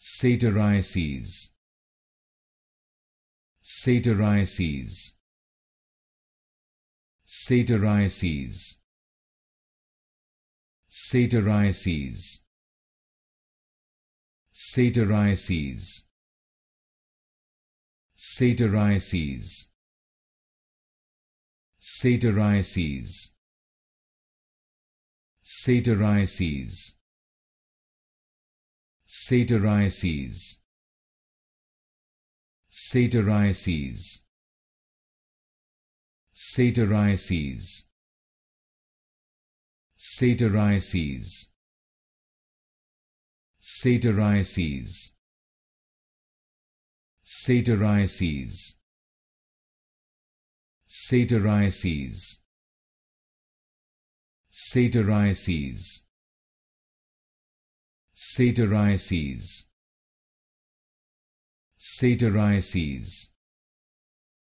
Satyriasis Satyriasis Satyriasis Satyriasis Satyriasis Satyriasis Satyriasis Satyriasis Satyriasis Satyriasis Satyriasis Satyriasis Satyriasis Satyriasis Satyriasis Satyriasis Satyrices Satyrices